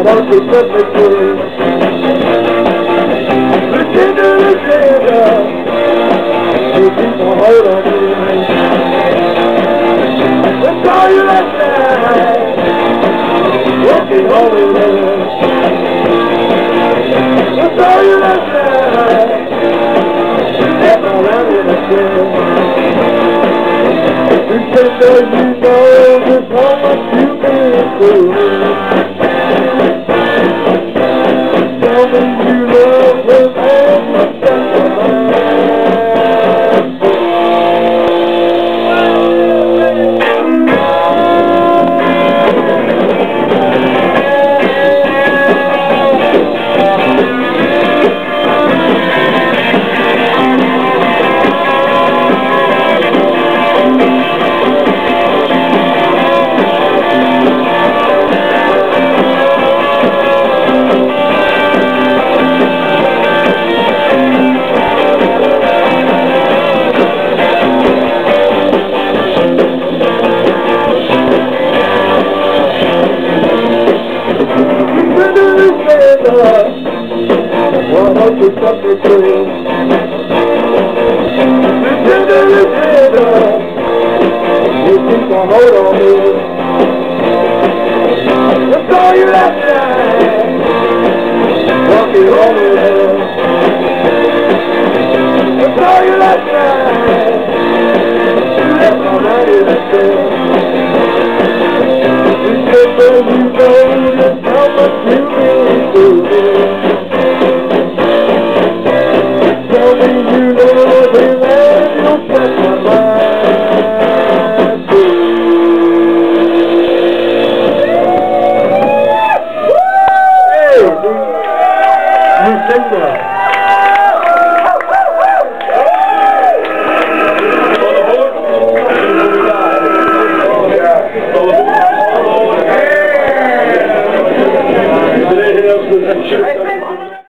don't you you keep on. That's all you left night, walking home. That's all you left night, around in a you know just how much you mean to why don't you set Lucinda.